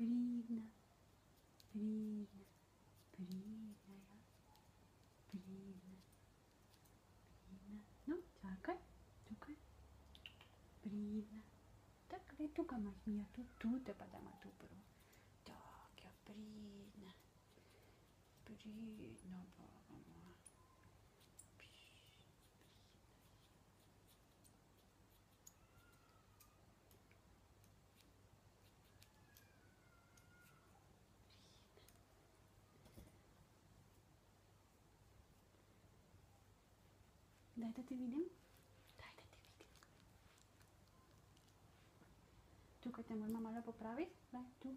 брідна, брідна, брідна я. Брідна, брідна. Ну, чакай, чукай. Брідна. Так, ви тука маєш мія, тут, тут тебе дама ту беру. Так, я брідна. Брідна, баба моя. Dajte ti vidim. Dajte ti vidim. Tukaj te moramo malo popraviti. Daj, tu.